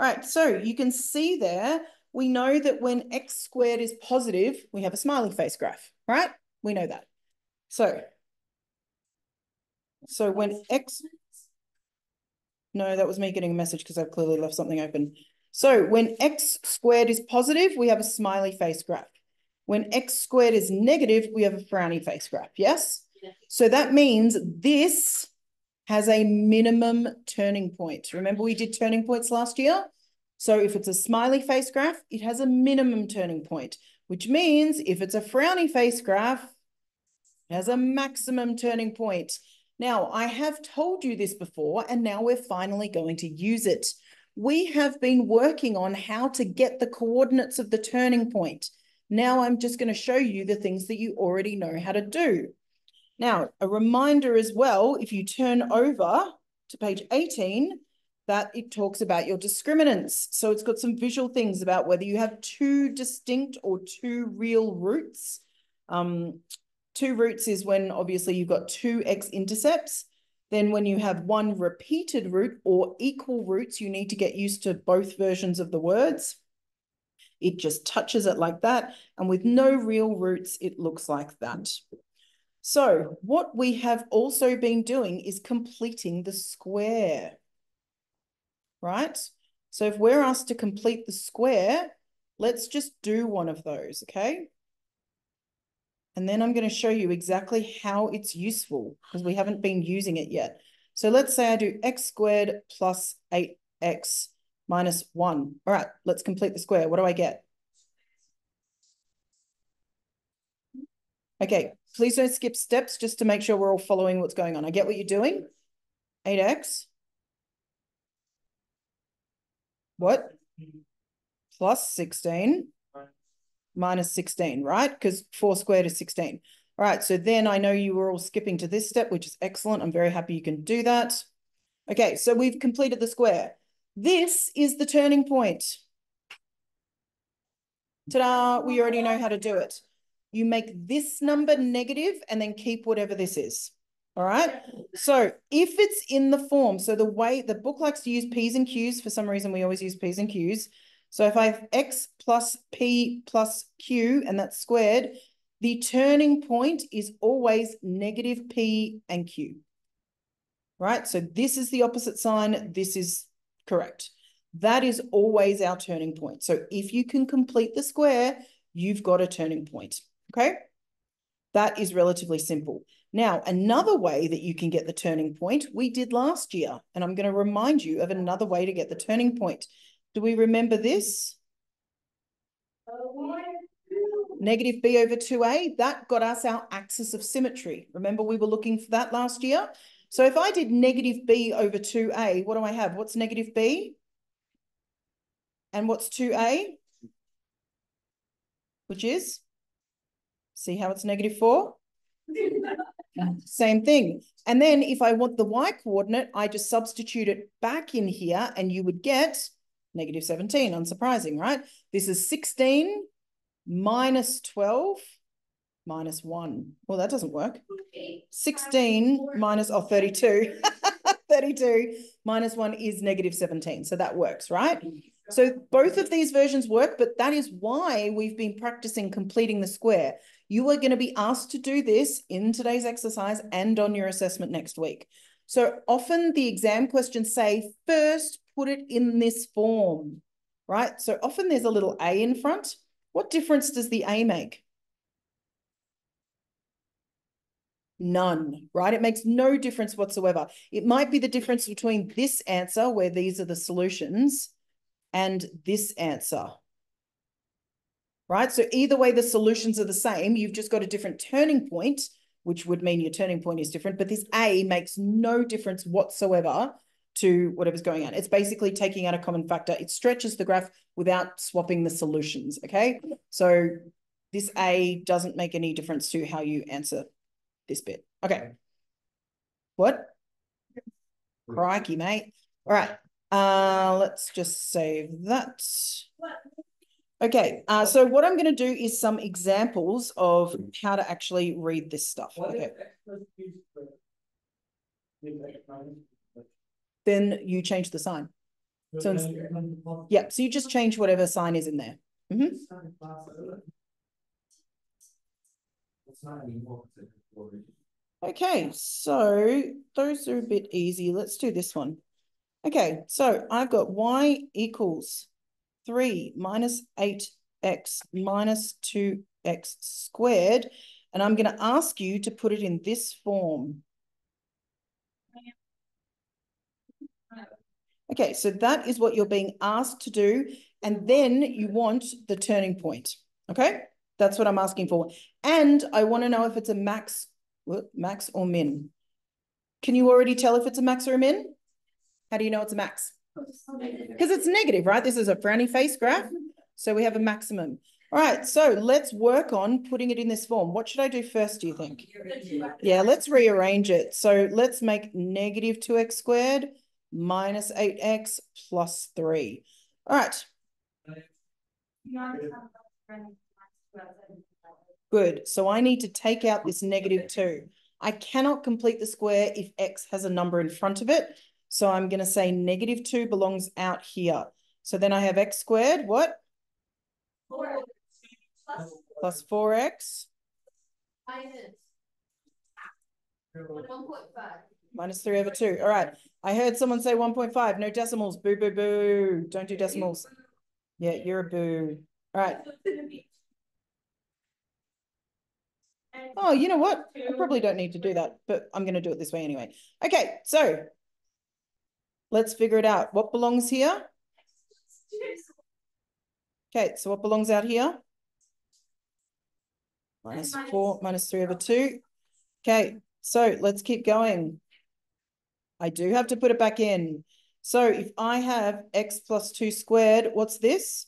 All right, so you can see there, we know that when x squared is positive, we have a smiley face graph, right? We know that. So, so when x, no, that was me getting a message because I've clearly left something open. So when x squared is positive, we have a smiley face graph. When x squared is negative, we have a frowny face graph, yes? Yeah. So that means this has a minimum turning point. Remember we did turning points last year? So if it's a smiley face graph, it has a minimum turning point, which means if it's a frowny face graph, it has a maximum turning point. Now, I have told you this before, and now we're finally going to use it. We have been working on how to get the coordinates of the turning point. Now I'm just going to show you the things that you already know how to do. Now, a reminder as well, if you turn over to page 18, that it talks about your discriminants. So it's got some visual things about whether you have two distinct or two real roots. Um, Two roots is when obviously you've got two x-intercepts. Then when you have one repeated root or equal roots, you need to get used to both versions of the words. It just touches it like that. And with no real roots, it looks like that. So what we have also been doing is completing the square, right? So if we're asked to complete the square, let's just do one of those, okay? And then I'm going to show you exactly how it's useful because we haven't been using it yet. So let's say I do x squared plus 8x minus 1. All right, let's complete the square. What do I get? Okay, please don't skip steps just to make sure we're all following what's going on. I get what you're doing. 8x. What? Plus 16 minus 16, right? Because 4 squared is 16. All right, so then I know you were all skipping to this step, which is excellent. I'm very happy you can do that. Okay, so we've completed the square. This is the turning point. Ta-da, we already know how to do it. You make this number negative and then keep whatever this is. All right. So if it's in the form, so the way the book likes to use P's and Q's, for some reason we always use P's and Q's. So if I have x plus p plus q, and that's squared, the turning point is always negative p and q. Right? So this is the opposite sign. This is correct. That is always our turning point. So if you can complete the square, you've got a turning point. Okay? That is relatively simple. Now, another way that you can get the turning point, we did last year, and I'm going to remind you of another way to get the turning point. Do we remember this? Negative b over 2a, that got us our axis of symmetry. Remember we were looking for that last year? So if I did negative b over 2a, what do I have? What's negative b? And what's 2a? Which is? See how it's negative 4? Same thing. And then if I want the y coordinate, I just substitute it back in here and you would get negative 17, unsurprising, right? This is 16 minus 12 minus 1. Well, that doesn't work. 16 minus, oh, 32. 32 minus 1 is negative 17. So that works, right? So both of these versions work, but that is why we've been practicing completing the square. You are going to be asked to do this in today's exercise and on your assessment next week. So often the exam questions say, first put it in this form, right? So often there's a little A in front. What difference does the A make? None, right? It makes no difference whatsoever. It might be the difference between this answer, where these are the solutions, and this answer, right? So either way, the solutions are the same. You've just got a different turning point, which would mean your turning point is different, but this A makes no difference whatsoever to whatever's going on. It's basically taking out a common factor. It stretches the graph without swapping the solutions, okay? So this A doesn't make any difference to how you answer this bit. Okay. What? Crikey, mate. All right. Uh, let's just save that. Okay, uh, so what I'm going to do is some examples of how to actually read this stuff. Okay then you change the sign. So Yeah, so you just change whatever sign is in there. Mhm. Okay, so those are a bit easy. Let's do this one. Okay, so I've got y equals three minus eight x minus two x squared. And I'm going to ask you to put it in this form. Okay, so that is what you're being asked to do. And then you want the turning point. Okay, that's what I'm asking for. And I want to know if it's a max, max or min. Can you already tell if it's a max or a min? How do you know it's a max? Because it's negative, right? This is a frowny face graph. So we have a maximum. All right, so let's work on putting it in this form. What should I do first, do you think? Yeah, let's rearrange it. So let's make negative 2x squared minus 8x plus 3. All right. Good. So I need to take out this negative 2. I cannot complete the square if x has a number in front of it. So I'm going to say negative 2 belongs out here. So then I have x squared, what? 4 plus 4x minus 1.5 minus 3 over 2. All right. I heard someone say 1.5. No decimals. Boo, boo, boo. Don't do decimals. Yeah, you're a boo. All right. Oh, you know what? I probably don't need to do that, but I'm going to do it this way anyway. Okay, so let's figure it out. What belongs here? Okay, so what belongs out here? minus four, minus three over two. Okay, so let's keep going. I do have to put it back in. So if I have x plus two squared, what's this?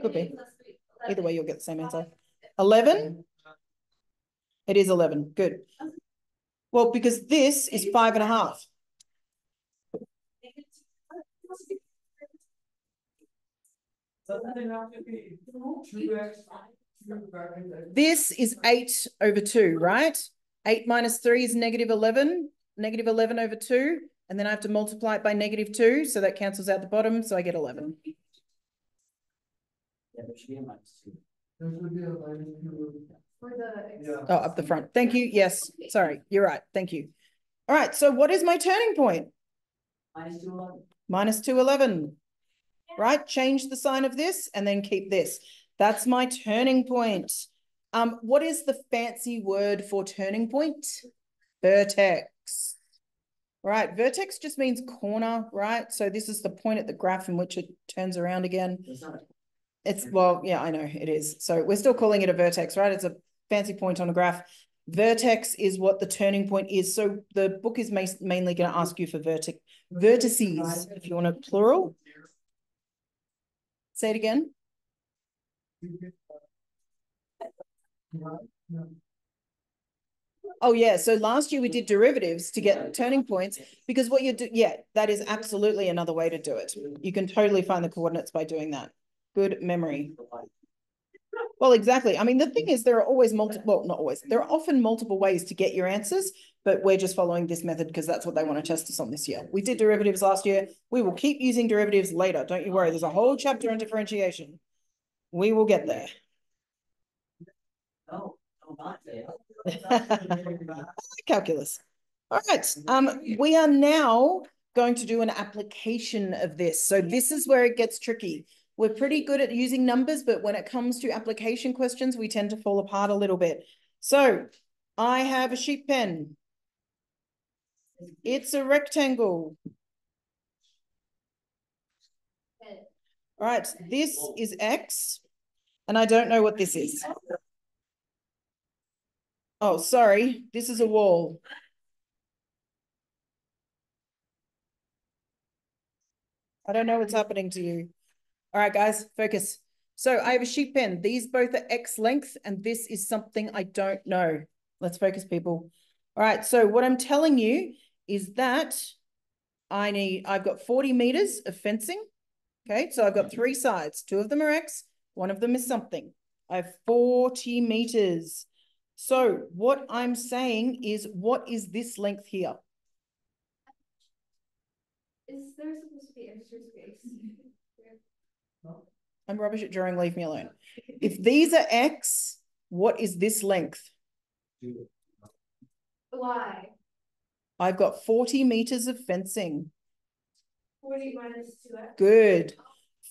Could be. Either way, you'll get the same answer. 11? It is 11. Good. Well, because this is five and a half. This is 8 over 2, right? 8 minus 3 is negative 11. Negative 11 over 2. And then I have to multiply it by negative 2. So that cancels out the bottom. So I get 11. Oh, up the front. Thank you. Yes. Sorry. You're right. Thank you. All right. So what is my turning point? Minus 211. Minus 211 right? Change the sign of this and then keep this. That's my turning point. Um, what is the fancy word for turning point? Vertex. Right, vertex just means corner, right? So this is the point at the graph in which it turns around again. It's, well, yeah, I know it is. So we're still calling it a vertex, right? It's a fancy point on a graph. Vertex is what the turning point is. So the book is mainly going to ask you for vertex vertices, if you want a plural. Say it again. Oh yeah, so last year we did derivatives to get turning points because what you do, yeah, that is absolutely another way to do it. You can totally find the coordinates by doing that. Good memory. Well, exactly. I mean, the thing is there are always multiple, well, not always, there are often multiple ways to get your answers, but we're just following this method because that's what they want to test us on this year. We did derivatives last year. We will keep using derivatives later. Don't you worry. There's a whole chapter on differentiation. We will get there. Oh, not Calculus. All right. Um, we are now going to do an application of this. So this is where it gets tricky. We're pretty good at using numbers, but when it comes to application questions, we tend to fall apart a little bit. So I have a sheet pen. It's a rectangle. All right, this is X, and I don't know what this is. Oh, sorry, this is a wall. I don't know what's happening to you. All right, guys, focus. So I have a sheet pen. These both are X length, and this is something I don't know. Let's focus, people. All right, so what I'm telling you is that I need, I've got 40 meters of fencing. Okay, so I've got mm-hmm. three sides. Two of them are X, one of them is something. I have 40 meters. So what I'm saying is, what is this length here? Is there supposed to be extra space? I'm rubbish at drawing, leave me alone. If these are X, what is this length? Why? I've got 40 meters of fencing. Forty minus two X. Good.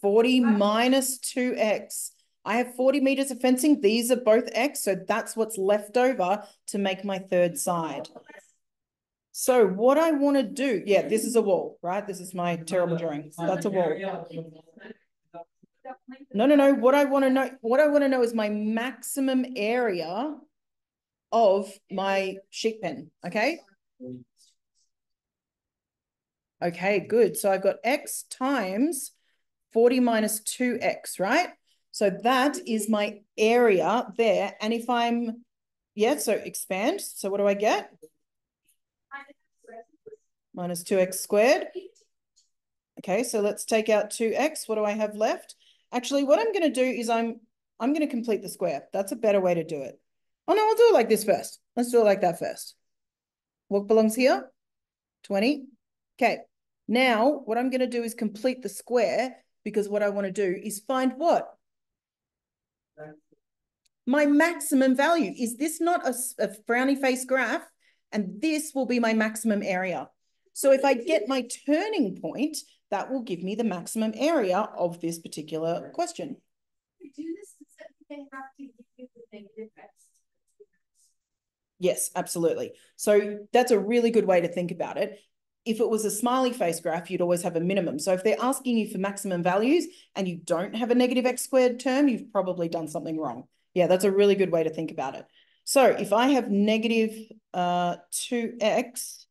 40 minus 2x. I have 40 meters of fencing. These are both x, so that's what's left over to make my third side. So what I want to do, yeah, this is a wall, right? This is my terrible drawing. That's a wall. No, no, no. What I want to know, what I want to know is my maximum area of my sheet pen, okay? Okay, good. So I've got x times 40 minus 2x, right? So that is my area there. And if I'm, yeah, so expand. So what do I get? Minus 2x squared. Okay, so let's take out 2x. What do I have left? Actually, what I'm going to do is I'm I'm going to complete the square. That's a better way to do it. Oh, no, I'll do it like this first. Let's do it like that first. What belongs here? 20. Okay, now what I'm going to do is complete the square because what I want to do is find what? My maximum value. Is this not a, a frowny face graph? And this will be my maximum area. So if I get my turning point, that will give me the maximum area of this particular question. Do this, they have to give you the negative X. Yes, absolutely. So that's a really good way to think about it. If it was a smiley face graph, you'd always have a minimum. So if they're asking you for maximum values and you don't have a negative x squared term, you've probably done something wrong. Yeah, that's a really good way to think about it. So if I have negative uh, 2x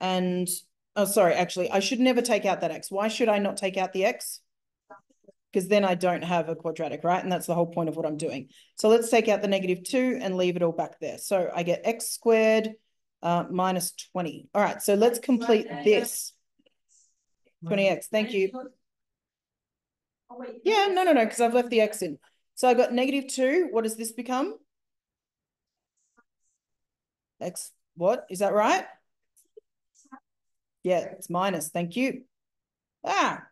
and, oh, sorry, actually, I should never take out that x. Why should I not take out the x? Because then I don't have a quadratic, right? And that's the whole point of what I'm doing. So let's take out the negative 2 and leave it all back there. So I get x squared uh, minus 20. All right, so let's complete this. 20x, thank you. Yeah, no, no, no, because I've left the x in. So I got negative 2. What does this become? X, what? Is that right? Yeah, it's minus. Thank you. Ah,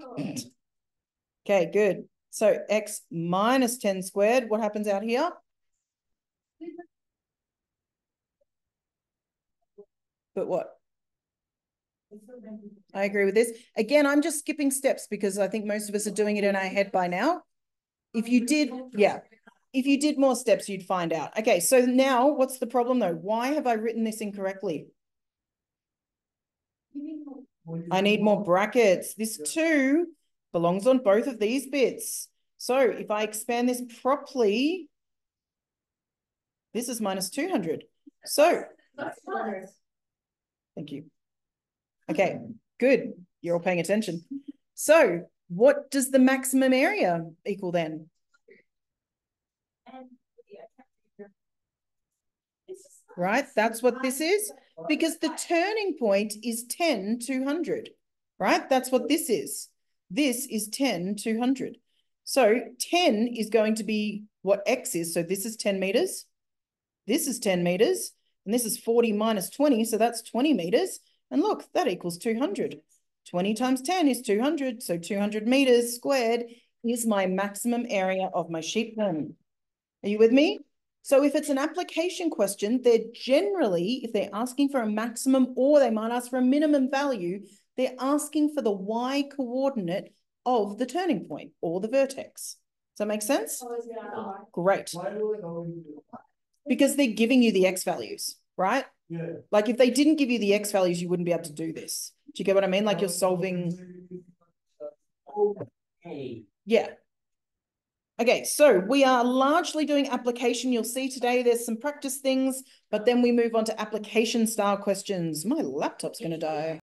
okay, good. So x minus 10 squared, what happens out here? But what? I agree with this. Again, I'm just skipping steps because I think most of us are doing it in our head by now. If you did, yeah, if you did more steps, you'd find out. Okay, so now what's the problem though? Why have I written this incorrectly? I need more brackets. This two belongs on both of these bits. So if I expand this properly, this is minus 200. So thank you. Okay, good. You're all paying attention. So what does the maximum area equal then? And, yeah, I can't figure- It's just not- Right, that's what this is. Because the turning point is 10, 200, right? That's what this is. This is 10, 200. So 10 is going to be what X is. So this is 10 meters. This is 10 meters. And this is 40 minus 20. So that's 20 meters. And look, that equals 200. 20 times 10 is 200. So 200 meters squared is my maximum area of my sheet pen. Are you with me? So if it's an application question, they're generally, if they're asking for a maximum or they might ask for a minimum value, they're asking for the y coordinate of the turning point or the vertex. Does that make sense? Always get out of line. Great. Why do they always do it? Because they're giving you the x values, right? Yeah. Like if they didn't give you the x values, you wouldn't be able to do this. Do you get what I mean? Like you're solving, Okay. Oh, yeah. Okay, so we are largely doing application. You'll see today there's some practice things, but then we move on to application style questions. My laptop's going to die.